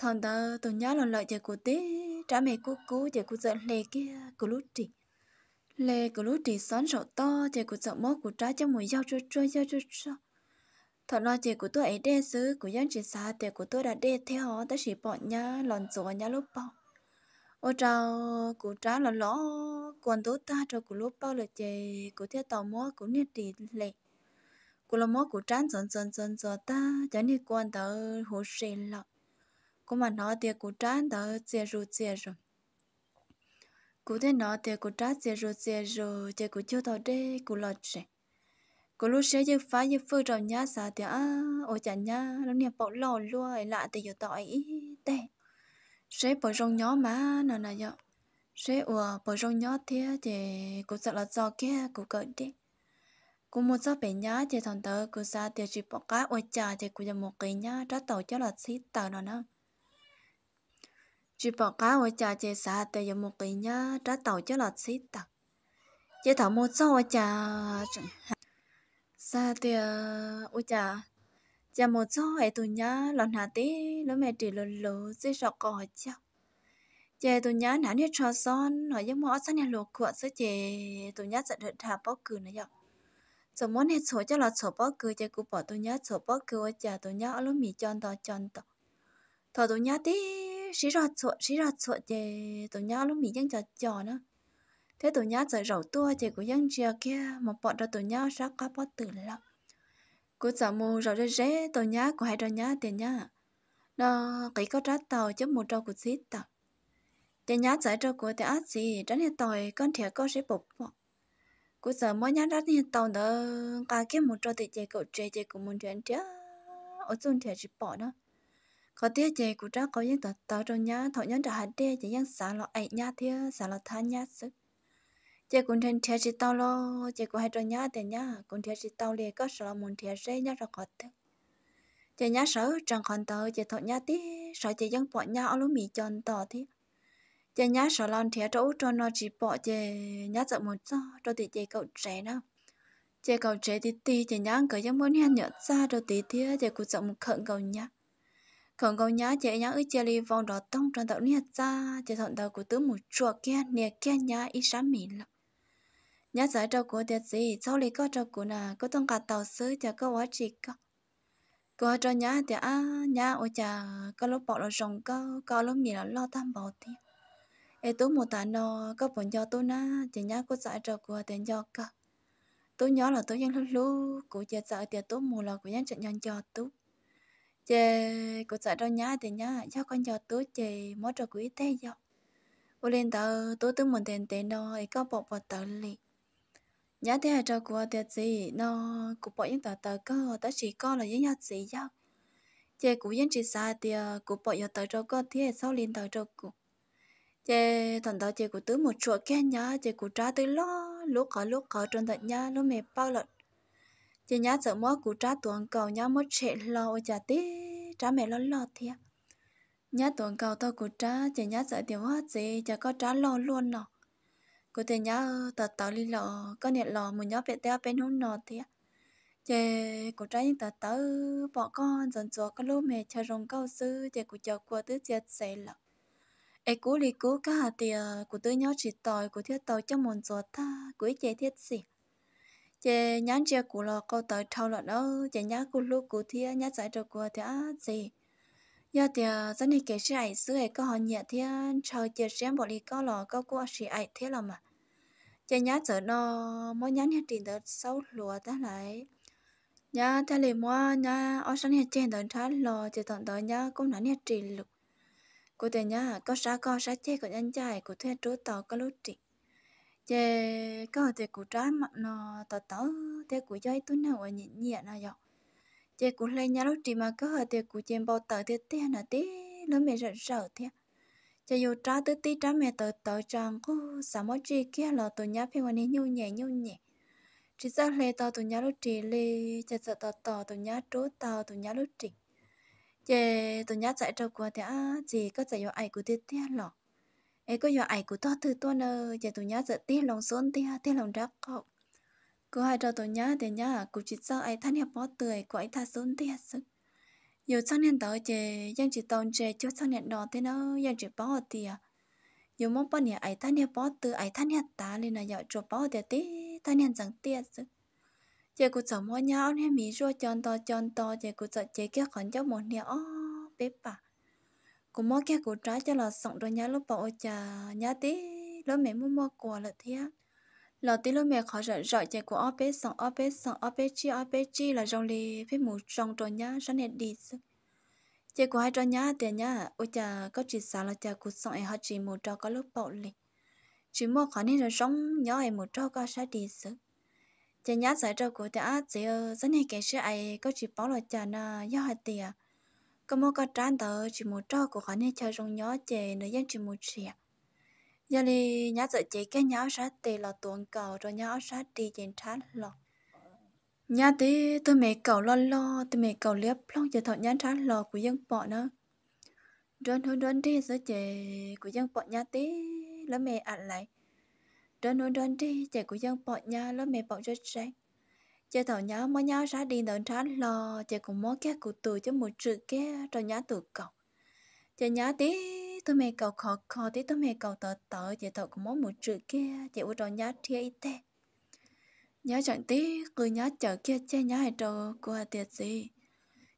thằng ta tôi nhớ là lợi của tí trả mẹ cô cú chị cô giận lê kia cô lút trì. Lê cô lút trì xoắn sổ to chị cô giận mốt của trái cho mùi dao cho cho dao cho cho thằng nói chị của tôi ấy đe xứ của dân chị xa thì của tôi đã đe theo họ ta chỉ bọn nhá lòn rùa nhá lúc bao. Ô trao của trái là lõ còn tôi ta cho của lúc bao là chị của theo tàu mốt của nhiệt trì lệ. Của là mốt của trái dần dần dần dần ta chẳng đi quan tờ hồ sê lọ cô mà nó thì cô trán đó chia rồi chia rồi. Cô thế nó thì cô trán chia rồi chia rồi, thì cô chưa tao đây cô lo chuyện cô lúc sẽ như phá như phơi rồi nhá sao thì à ôi chả nhá, nó niệm bỏ lò luôn ấy lạ thì giờ tội ấy tệ sẽ bỏ rong nhỏ mà nó là vậy sẽ ủa bỏ rong nhỏ thế thì cô sợ là do kia cô cỡ đi. Cô muốn cho bé nhá, thì thằng tớ cô ra thì chỉ bỏ cá, ôi chả thì cô giờ một cái nhá đã tàu cho là xí tờ nó nữa chỉ bỏ cá ở cha chế xa tại giờ một cái nhá trái tàu cho là xí tặc chế thảo một số ở cha xa thì ờ, ở cha cha một số ấy tụi nhá lần hà tí lúc mẹ chỉ lù lù dễ sợ cò ở cha chế tụi nhá nãy nhất cho son hỏi giấc mơ sáng nhà lù cuộn sẽ chế tụi nhá sẽ được thả bao cừ này vậy giờ muốn hết số cho là số bao cừ chế cụ bỏ tụi nhá số bao cừ ở cha tụi nhá ở lúc mì tròn to tròn to, thọ tụi nhá tí sĩ ra chỗ sĩ ra chỗ thì tụi nhá lúc mình dân chờ chờ nữa. Thế tụi nhá giờ rầu tua thì cũng dân chờ kia một bọn ra tụi nhá ra cá bó tử lắm cứ giờ mù rồi ra rẽ tụi nhá của hai đôi nhá tiền nhá nó kỹ có trái tàu chứ một trâu của xít tàu. Tiền nhá chạy trâu của thì ác gì tránh hiện tỏi con thẻ có sẽ bột bọ cứ giờ mỗi nhá tránh hiện tàu đó cả kia một trâu thì chạy cậu chạy chạy của một chuyện chứ ở chung thẻ chỉ bỏ đó có tiếc gì của cháu có những tờ tờ trong nhá thọ nhân trả hạt đê chỉ những xả lọ ấy nhá thia xả lọ tha nhá sức chị cũng trên thiệt chỉ tao lo chị cũng hay trong nhá, tiền nhá cũng thiệt chỉ tao liền có sợ muốn thiệt dễ nhá, rồi có thế chị nhá sợ chẳng còn tờ chị thọ nhá tí sợ chị dân bỏ nhá ở lúc mì tròn tờ thế chị nhá sợ lon thiệt chỗ cho nó chỉ bỏ chị nhá sợ một do cho thì chị cậu trẻ nào chị cậu trẻ thì tí chị nhá cởi giống muốn hen nhở ra rồi tí thế chị cũng sợ một khẩn cầu nhá còn câu nhá chị nhá ở chị li vòng đó tông trong tàu nia ra chị thọn tàu của tứ một chùa kia nia kia nhá ít sáng mì lắm. Nhá giải trâu của tiệt gì sau li có trâu của nà, có tông cả tàu sứ chả có quá chỉ có có trâu nhá thì à nhá ôi chả có lúc bỏ là rồng có có lúc mì là lo tham bảo thì ê tú một tàn nó có bọn cho tôi na chị nhá có giải trâu của tiền cho cả tôi nhớ là tôi ยัง lúc lúc của chị giải tiệt tú mù là của nhân trận nhân cho tú chè cô sợ đâu nhá thì nhá cho con cho tú chè mất trò quý thế dọ cô lên tờ tú tư muốn tiền tiền đâu ấy có bộ bộ tờ lì nhá thế hai cho cô tiền gì nó cũng bộ những tờ tờ có tớ chỉ có là những nhát gì dọ chè cũng những chỉ xa thì ờ, cũng bộ giờ tờ cho có thế sau lên tờ cho cô chè thằng tờ chè của tứ một chuột kia nhá chè của trả tới lo lúc có lúc có trong tận nhá lúc mẹ bao lợn chị nhá sợ mua cụ trả tuần cầu nhá mất trẻ lo chả tí trả mẹ lo lo thiệt. Nhá, tuần cầu tao cụ trả chị nhá sợ tiểu hóa gì, chả có trả lo luôn nọ cụ thì nhá tờ tờ đi lọ có nhiệt lọ một nhá bé teo bên hôn nọ thiệt. Chị cụ trả những tờ tớ, bỏ con, dần dò có lúc mẹ, chờ rồng cao sư chị cụ chờ qua tứ chết sẽ lọ ai cú li cú cả tiệt cụ tư nhớ chỉ tỏi cụ thiết tỏi cho một giọt ta cụ chế thiết gì chị nhắn chia của là câu tới thâu là đó chị nhá của lúc của thia nhá giải được của thì gì? Giờ thì dân này kể sự ai xưa có họ nhẹ thì chờ chị xem bỏ đi có lò có của sĩ ai thế là mà. Chị nhá giờ nó mới nhắn hết tiền được sáu lúa ta lại. Nhá ta liền mua nhá ở sân hết trên đợt thắt lò chị tận tới nhá cũng nói hết tiền lục. Cụ thể nhá có sao có sao chơi của nhân trai của thuê trú tàu có lúc tiền chè có thể cụ trái mặt nó tò tớ, thế cụ chơi tôi nào ở nhẹ nhẹ nào dọc. Chế cụ lên nhà lúc chỉ mà có thể cụ chém bao tờ thế thế là thế nó mẹ rợn sợ thế chế dù trái tới tí trái mẹ tờ tờ chẳng có sao mỗi chi kia là tôi nhá phim này nhu nhẹ nhu nhẹ. Chỉ ra lê tờ tôi nhá lúc chỉ lê chè sợ tờ tờ tôi nhá trố tờ tôi nhá lúc chỉ chế tôi nhá chạy trâu qua thế chị có chạy vô ai của thế thế lọ ấy có giờ ai của to từ tôi nè giờ tụi nhá giờ tiếc lòng xuống tiếc tiếc lòng rắc cậu. Cứ hai cho tụi nhá thì nhá cũng chỉ sao ai thanh hiệp bó tươi, của ấy tha xuống tiếc sức. Nhiều sang nên tới, chè, dân chỉ tông chơi cho sang nên đó, thế nó dân chỉ bỏ tiền nhiều à. mong bao nhiêu ai thanh hiệp bỏ từ ai thanh hiệp ta lên là giờ cho bỏ thì tí thanh hiệp chẳng tiếc sức. Chè cụ chồng mua nhau nên mi rồi chọn to chọn to, chè cụ chọn chơi kia còn cho một nhiều bếp à cụ mua kia cụ trái cho là sống rồi nhá lúc bỏ chả nhá tí lúc mẹ mua mua quà là thế là tí lúc mẹ khó rợ rợ chè của ở bếp sống ở bếp sống ở bếp chi ở bếp chi là rong lì phải mù rong rồi nhá sáng này đi sức của hai cho nhá tiền nhá ôi chả có chỉ xả là chà cuộc sống họ chỉ mù cho có lúc bạo lì. Chỉ mua khó nên là sống nhỏ em mù cho có sao đi sự chị nhá giải trò của ta chỉ rất này cái sự ai có chỉ bảo là chả na do hai tiền có một cái trán tờ chỉ một trò của họ nên chơi rong nhỏ chè nữa dân chỉ một triệu giờ đi nhá giải chỉ cái nhá sát tì là tuần cầu, rồi nhá sát đi trên trán lọ nhà tí tôi mẹ cầu lo lo tôi mẹ cầu liếp long giờ thọ nhán trả lọ của dân bọ nữa đơn hướng đơn đi giờ chè của dân bọ nhà tí lỡ mẹ ăn lại. Đơn hướng đơn đi chè của dân bọ nhà lỡ mẹ bọ rất sáng chè thầu nhá mới nhá ra đi đợn trả lo chè cùng mỗi cái của tôi cho một chữ kia cho nhá tụ cậu. Chè nhá tí tôi mẹ cậu khó khó tí tôi mẹ cậu tờ tờ chè thầu cùng mỗi một chữ kia chè của rồi nhá thiệt ít tê. Nhớ chẳng tí, cứ nhớ chờ kia che nhớ hai trò của tiệt gì.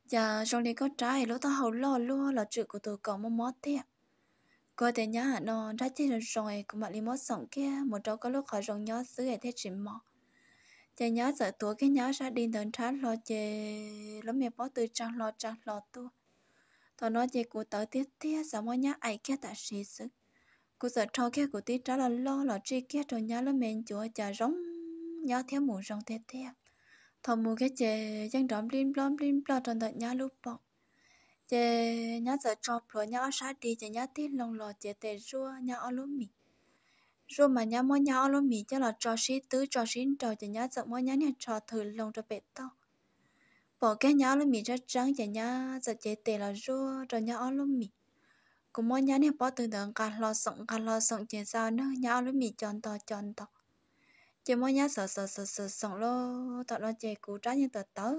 Giờ trong đi có trái, lúc tao hầu lo luôn là chữ của tôi còn một mót thế cô thể nhớ nó ra chơi được rồi, cũng mặt đi mót sống kia một trò có lúc khỏi rong nhớ xứ ấy thế chỉ mò chị nhớ sợ tuổi cái nhớ ra đi đến trái lo chị lắm mẹ bỏ từ trăng lo trăng lo tu. Tao nói chị cụ tới tiết tiết sao mà nhớ ai kia ta sĩ sự cụ sợ cho kia của tí trả là lo là chi kia rồi nhớ lắm mẹ chúa chả giống nhớ theo mù rong thế thế thọ mù cái chị dân đóm lim lom lim lo trong tận nhớ lúc bọc chị nhớ giờ cho rồi nhớ sát đi chị nhớ tiết lòng lo chị tè rua, nhớ lúc mình rồi mà nhá mỗi nhá lo mì cho là cho xí tứ cho xí trò cho nhá giờ mỗi nhá nhớ cho thử lòng cho bệt to bỏ cái nhá lo mì cho trắng cho nhá giờ chế tệ là rua rồi nhá lo mì cũng mỗi nhá nhớ bỏ từ đường cả lo sống, cả lo sống chè sao nữa nhá lo mì tròn to tròn to chị mỗi nhá sợ sợ sợ sợ sợ lo tao lo chế cú trái như tờ tớ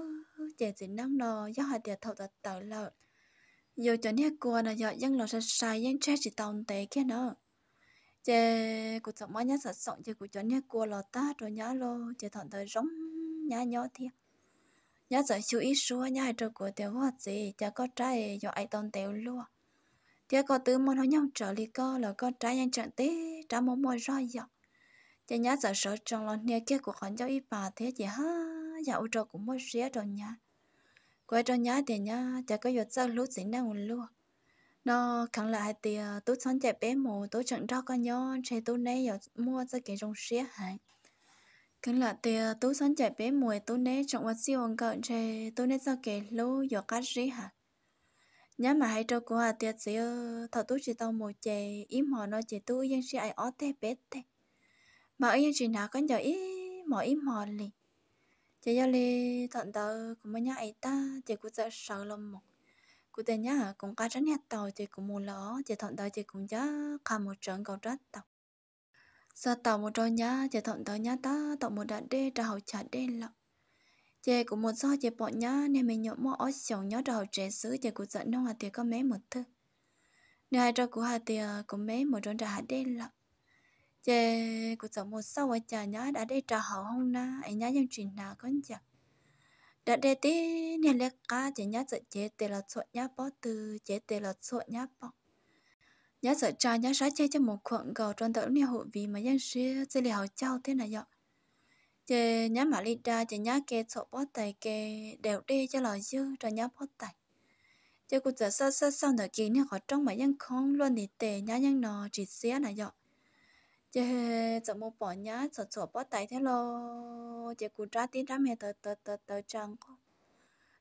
chế chỉ nắng lo do hai tiệt thầu tờ tớ lợn. Giờ cho nên cô là giờ dân lo sai sai, dân chết chỉ tao tệ kia nữa chị cuộc sống mới nhá sạch sọn chị cuộc cho nhá, cua lò ta rồi nhá lo chị thằng tới giống nhá nhỏ thiệt. Nhá sợ chú ý số nhá rồi của tiểu hoa gì chả có trái do ai tao tiểu luôn thế có tứ môn nó nhau trở đi co là con trái nhanh chẳng tí trả món mồi roi dọc chỉ nhá sợ sợ trong lòng nghe kia của hắn cháu y bà thế chị ha ô trò cũng mới xé rồi nhá. Quay cho nhá thì nhá chả có việc sao lúc gì nào luôn nó khẳng lại thì ờ, tôi sáng chạy bé mồ, tôi chẳng cho con nhó chạy tôi nấy giờ mua cho cái rong xía hại. Khẳng lại thì ờ, tôi sống chạy bé mồ, tôi nấy trong vật siêu ông cận chạy tôi nấy cho cái lô giờ cắt rỉ hả nhớ mà hai cho cô hà tiệt sĩ thọ tôi chỉ tao một chạy im họ nó chỉ tôi yên sĩ ai ó thế bé thế mà yên sĩ nào con giờ ít mỏ im mỏ liền. Chỉ giờ lì thận tờ cũng mới nhà ấy ta chỉ cũng sợ sợ lắm một cụ thể nhá cũng cá tránh hạt tàu thì cũng một lỡ chỉ thuận tới thì cũng giá khá một trận cầu rất tàu. Sa tàu một trôi nhá chỉ thuận tới nhá ta tàu một đạn đê ra hậu trả đê lọ chị cũng một do chị bỏ nhá nên mình nhộn mua ở sòng nhá ra hậu trẻ xứ chị cũng giận nông hạt thì có mấy một thứ nên hai trâu của hạt thì ờ, cũng mấy một trận trả hạt đê lọ chị cũng cháu một sau ở chả nhá, đã đê trả hậu không na anh nhá dân truyền nào con chẳng đã đây tí nhà lẽ cá chỉ nhớ sợ chế tê là sợ nhá bỏ từ chế tê là sợ nhá bỏ nhớ sợ cha nhớ sát chế cho một khoảng cầu trong tớ nhà hộ vì mà dân sư sẽ liều hậu thế này vậy chế nhớ mà đi ra chế nhớ kê sợ bỏ tay kê đều đi cho lời dư, rồi nhớ bỏ tay chế của giờ sơ sơ sao nữa kì nè họ trong mà dân không luôn thì tệ nhớ nhân nọ chỉ xé này vậy chè giờ một bỏ nhá sợ sợ bỏ tay thế lo chè cũng trả tiền trả mẹ tờ tờ tờ tờ trăng có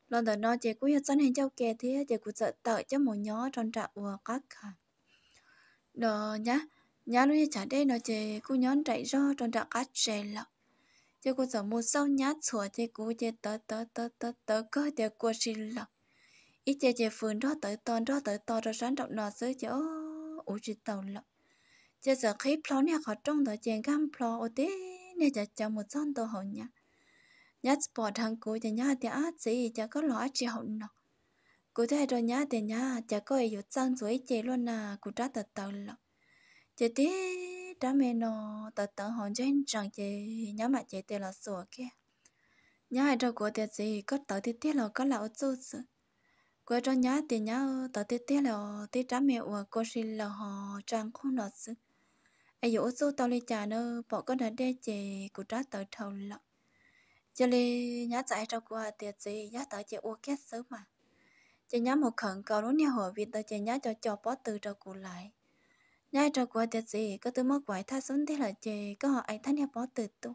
lần đầu nó chè cũng yêu sẵn hình châu kè thế chè cũng sợ tờ cho một nhó trong trạm ua các cả đó nhá nhá lúc chả đây nó chè cũng nhón chạy ro trong trạm các trẻ lợ. Chè cũng sợ một sau nhá sủa chè cũng chè tờ tờ tờ tờ tờ cơ chè cũng xin lợ. Ít chè chè phun đó tới to đó tới to rồi sáng trọng nó sới chè ô ủ chỉ tàu lợ giờ giờ khi plo nè khó trong đó chèn cam plo ở thế nè giờ chờ một son tổ hậu nhá nhát bỏ thằng cô giờ nhá thì á gì giờ có lõi chỉ hậu nọ cô thấy rồi nhá thì nhá chả có ai dụ chân rồi chế luôn nà cô trả tật tờ lọ chế tí trả mẹ nó tật tờ hòn trên chẳng chế nhá mà chế tiền là sủa kia nhá ai đâu của tiền gì có tờ tí tí là có là ở chỗ sự của cho nhá thì nhá tờ tí tí là tí trả mẹ của cô xin là họ trang không nó sự ai dụ số tao đi trả nó bỏ con đã đe chè của trái tới thầu lọ. Cho nên nhá chạy trong qua tiệt gì nhá tới chè ô kết sớm mà. Cho nhá một khẩn cầu lúc nhà hồi vì tới chè nhá cho cho bó từ cho cụ lại. Nhá trong qua tiệt gì có từ mất quậy tha xuống thế là chè, có họ ai thanh nhà bó từ tu.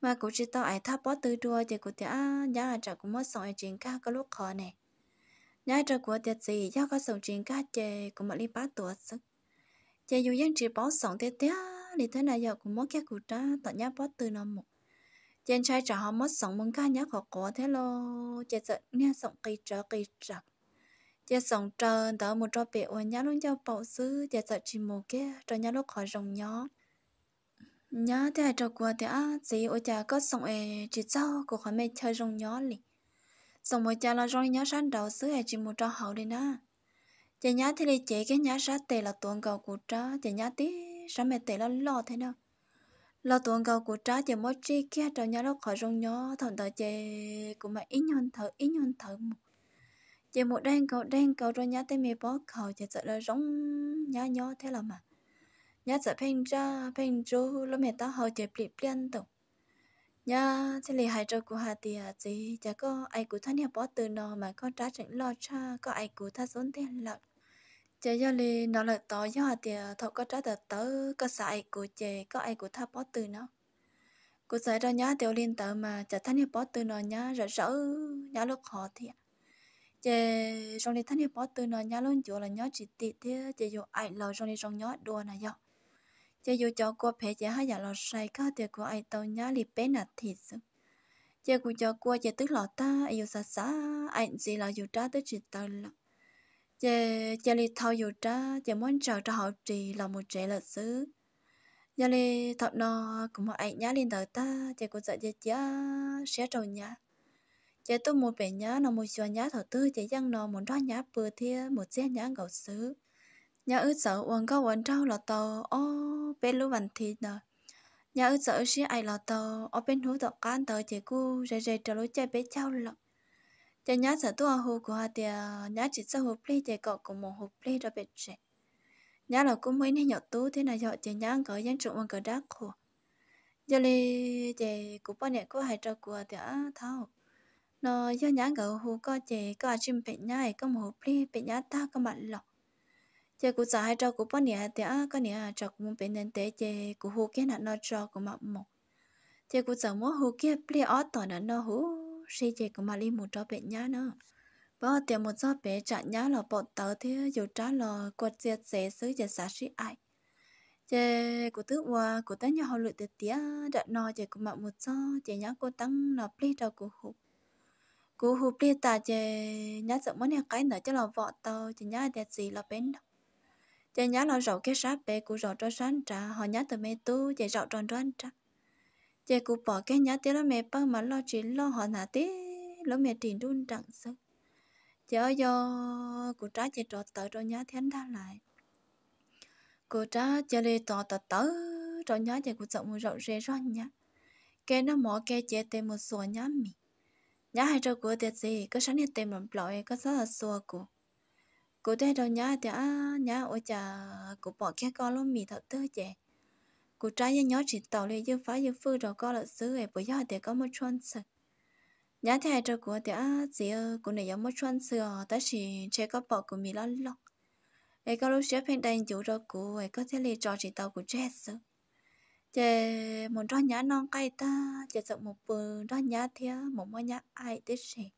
Mà cụ chỉ tao ai tha bó từ đua chè cụ tiệt nhá trong cũng mất xong chuyện ca có lúc khó nè. Nhá trong qua tiệt gì nhá có sống chuyện ca chè cũng mất đi bá tuổi sức giờ dù dân chỉ bỏ sống thế tiệt thì thế này giờ cũng mất cái cụ ta tận nhá bỏ từ năm một trên trai trả họ mất sống mừng ca nhá, khó có thế lo giờ sợ nghe sống kỳ trở kỳ trở giờ sống chờ tớ một trò bể ôi nhá, luôn cho bảo sư giờ sợ chỉ một cái cho nhá lúc khỏi rồng nhó. Nhá, thế hai trò của thế á gì ôi cha có sống ấy chỉ sau của khỏi mẹ chơi rồng nhó liền sống một cha là rồng nhá sáng đầu sư ấy chỉ một trò hậu đi na chị nhá thì là chị cái nhá sát tệ là tuần cầu của trá chị nhá tí sao mẹ tệ là lo thế nào. Lo tuần cầu của trá chị mới chi kia cho nhá nó khỏi rong nhó thằng tờ chị cũng mà ít nhon thở ít nhon thở một. Chè một đen cầu đen cầu rồi nhá tay mẹ bó cầu chị sợ là rong nhá nhó thế là mà. Nhá sợ phèn ra phèn rô lúc mẹ ta hầu chị bị liên tục. Nhá thế là hai trâu của hà tiề gì chả có ai của thân nhà bó từ nó mà có trá chẳng lo cha có ai của ta xuống tiền lợn chế giờ li nó là to do thì ờ, thọ có trái tờ tớ có sai của chị, có ai của tháp bó từ nó của sai ra nhá tiểu liên tờ mà chả thanh hiệp bó từ nó nhá rỡ rỡ nhá lúc họ thì. Chị trong đi thanh hiệp bó từ nó nhá luôn chỗ là nhá chỉ tị thế chị dù ai lò trong đi trong nhá đùa này do chị dù cho cô phê chị hai giờ lò sai có thì của ai tàu nhá li bé nạt thịt sự chị của cho cô chị tức lọ ta yêu xa xa ai gì là dù trả tới chỉ tờ lọ giờ giờ li thao dù cha giờ muốn chờ cho họ trì là một trẻ lịch xứ. Giờ li thọ nó cũng một ảnh nhá lên đời ta giờ cũng sợ giờ chả sẽ trâu nhá. Giờ tôi một bé nhá nó một chuyện nhá thọ tư giờ dân nó muốn ra nhá bừa thia một xe nhá gạo xứ. Nhà ư sợ uống cao uống trâu là tàu ô bên lũ vằn thịt nè nhà ư sợ xí ai là tàu ô bên hú tàu can tàu chỉ cu rề rề trở lối chơi bé trâu lắm chỉ nhớ sợ tua hồ của họ thì nhớ chỉ sợ hồ plei thì cậu cũng một hồ plei đó biệt trẻ nhớ là cũng mấy nên nhậu tú thế này họ chỉ nhớ có dân trụ một cái đá khổ giờ thì chỉ cũng bao nhiêu có hai trò của thì á tháo nó do nhớ cậu hồ có chỉ có chim bệnh nhá có một hồ plei bệnh nhá ta có mặt lọ giờ cũng sợ hai trò của bao nhiêu thì á có nhiêu trò cũng bệnh nên thế thì cũng hồ cái nào nó trò của mặt một chỉ cũng sợ mỗi hồ kia plei ở tòa nó hồ suy chế của mà đi một trò bệnh nhá nữa. Bỏ tiền một trò bé trả nhá là bỏ tờ thế dù trả là quật diệt dễ xứ để xả sĩ ai chế của tứ qua của tất nhau họ lựa từ tía, đã no chế của mạng một trò chế nhá cô tăng là pli trò của hụp của hụp pli ta chế nhá sợ muốn cái nữa cho là vợ tao chế nhá đẹp gì là bên đó. Chế nhá là rậu cái sát bé của rậu cho sáng trả họ nhá từ mê tu chế rậu tròn tròn trả chị cụ bỏ cái nhá tiếc là mẹ ba mà lo chuyện lo họ nà tí lúc mẹ tiền đun chẳng sức chị ơi do cụ trái chị trọ tớ rồi nhá thiên đa lại. Cụ trái chị lê tỏ tớ tớ rồi nhá chị cụ rộng một rộng rề rồi nhá. Cái nó mỏ cái chị tên một số nhá mì. Nhá hai trâu của tiệt gì có sáng tên một loại có sáng là xua cụ, cụ đây đâu nhá thì à nhá ôi chà cụ bỏ cái con lúc mì thật tớ chị cô trai nhớ chỉ tàu lên dương phá dương phương rồi có là xứ ấy bởi do thì có một chuyện sự. Nhớ theo cho cô thì à gì cô này có một chuyện sự ta chỉ chơi có bỏ của mình lo lo ấy có lúc xếp bên đây chủ rồi cô ấy có thể lấy cho chỉ tàu của chết sự. Chè một cho nhá non cay ta chè sợ một bờ đó nhá thia một món nhá ai thế gì.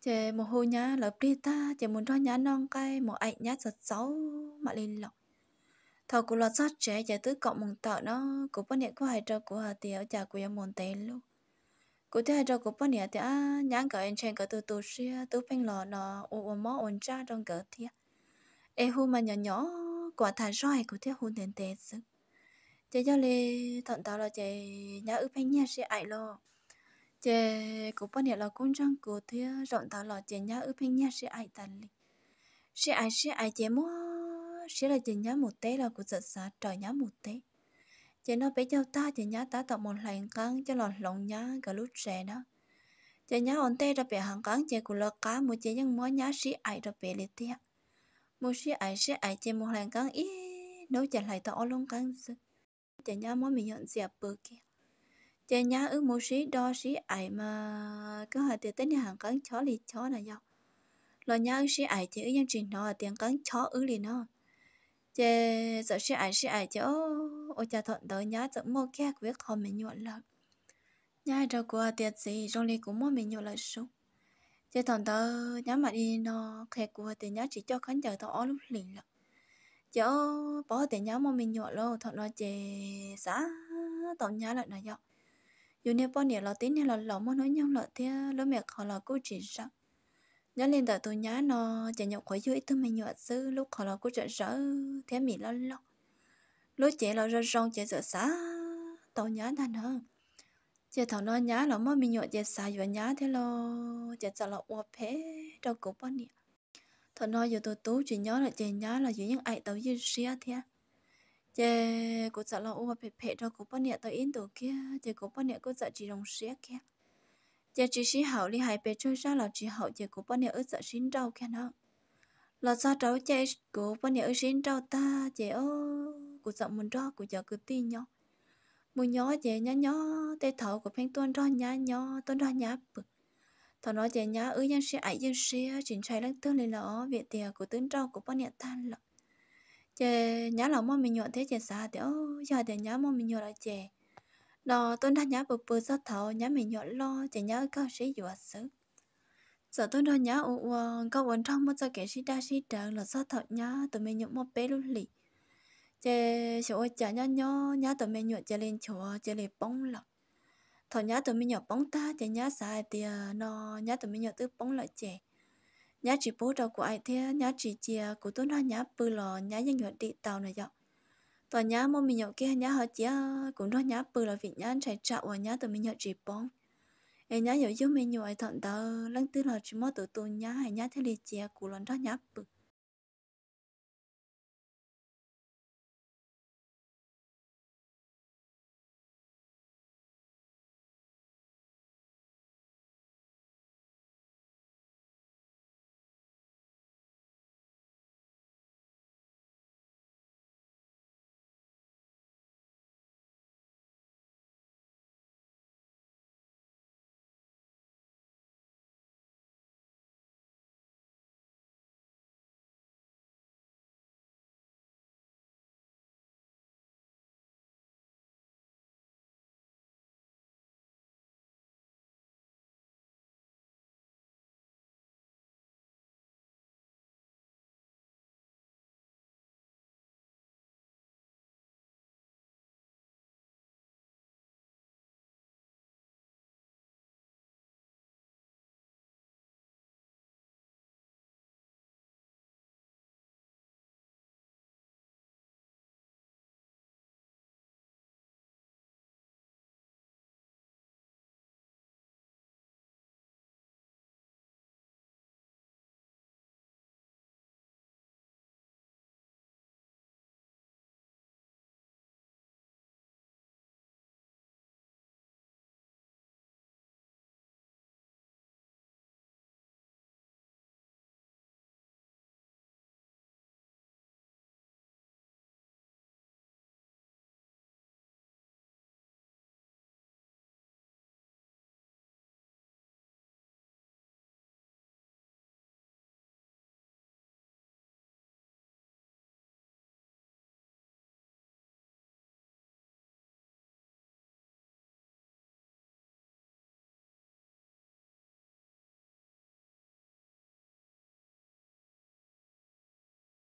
Chè một hồi nhá lập đi ta chè một cho nhá non cay, một ảnh nhá sợ xấu mà lên lọc thọ của lọt sát trẻ giải tứ cộng mong tợ nó của bác nhẹ có hai trò của hà tiểu chả của em môn tế luôn. Của thứ hai trò của bác nhẹ thì à nhãn cả anh trên cả từ từ xia từ phanh lò nó ô ô mó ổn cha trong cỡ thì e hu mà nhỏ nhỏ, quả thà roi của thế hôn tiền tế sức chế cho lê thận tao là chế nhã ư phanh nha sẽ ảnh lo. Chế cũng bác nhiêu là con trăng của thế rộn tao là chế nhã ư hình nhá sẽ ảnh tàn li sẽ ảnh sẽ ảnh chế mua sẽ là chỉ nhá một té là của giật sát trời nhá một té chỉ nó bé nhau ta chỉ nhá ta tạo một lần cắn cho lọt lòng nhá cả lúc trẻ đó. Chỉ nhá ổn té ra bé hàng cắn chỉ của lọt cá một chỉ nhưng mua nhá sĩ ai ra bé liệt tiếc một sĩ ai sĩ ai chỉ một lần cắn ít nấu chả lại tao luôn cắn sức chỉ nhá mua mình nhận dẹp bự kia chỉ nhá ư một sĩ đo, sĩ ai mà cứ hỏi tiền nhà hàng cắn chó lì chó này nhau lo nhá ư sĩ ai chỉ ư nhân trình nó tiền cắn chó ư lì nó chế giờ sẽ ai sẽ ai chứ? ô cha thuận tới nhá giờ mua kia quyết không mình nhuận lợi. nhá đâu qua tiệt gì trong lì cũng mua mình nhuận lợi số chế thuận tới nhá mà đi nó khe của tiền nhá, chỉ cho khán giả tao lúc liền lợi. chỗ bỏ tiền nhá mua mình nhuận luôn thuận nó chế xã tao nhá lại này nhau dù nếu bao nhiêu là tính hay là lỏng mua nói nhau lợi thế lúc mẹ họ là cô chỉ sợ nhớ lên tại tôi nhớ nó chạy nhậu khỏi dưới tôi mày nhọ sư lúc họ là cũng chạy rỡ, thế mình lo lo. Lúc chị là ra rong chị sợ xa tao nhớ ta nữa. Chị thằng nó nhớ là mới mình nhọ chị xa và nhớ thế lo chị sợ là uo phế đâu cũng bao nhiêu thằng nó giờ tôi tú, chỉ nhớ là chị nhớ là dưới những ai tao dưới xia thế. Chị cũng sợ là uo phế phế đâu cũng bao nhiêu tao in tổ kia chị cũng bao nhiêu cũng sợ chỉ đồng xia kia chị chỉ sĩ hậu đi hai bé chơi ra là chỉ hậu giờ của bọn nhà ở sợ xin đâu kia nó là sao cháu chạy của bọn nhà ở xin đâu ta chị ô, của sợ mình đó của giờ cứ tin nhau muốn nhỏ chị nhá nhỏ tê thầu của phen tuân đó nhá nhỏ tuân đó nhá bực thằng nói chị nhá ứ nhân sĩ ấy nhân sĩ chính chạy lăng tương lên là việc tiền của tướng trâu của bọn nhà tan lắm chị nhá là mong mình nhọn thế chị xa thì ô giờ thì nhá mong mình nhọn là chị nó tôi đã nhớ bộ bộ sao thầu nhá mình nhọn lo, chỉ nhá cao sĩ dọa sự giờ tôi đã nhá u u câu vấn trong một giờ kể sĩ đa sĩ đỡ là sát thầu nhá tụi mình nhọn một bé lúc lì. Chị chỗ chả nhá nhớ nhá tụi mình nhọn chỉ lên chùa chỉ lên bóng lọc thầu nhá tụi mình nhọn bóng ta chỉ nhá sai thì nó nhá tụi mình nhọn tư bóng lại chè. Nhá chỉ bố đâu của ai thế nhá chỉ chia của tôi nó nhớ bự lò nhá những nhọn đi tàu này dọc tòa nhá mô mình nhậu kia nhá họ chia cũng đó nhá bự là vị nhá chạy chạo và nhá tụi mình nhậu chỉ bóng em nhá nhậu giúp mình nhậu ai thọn tờ, lăng tư là chỉ mò tụi tôi nhá hay nhá thế li chia cũng lần đó nhá bự.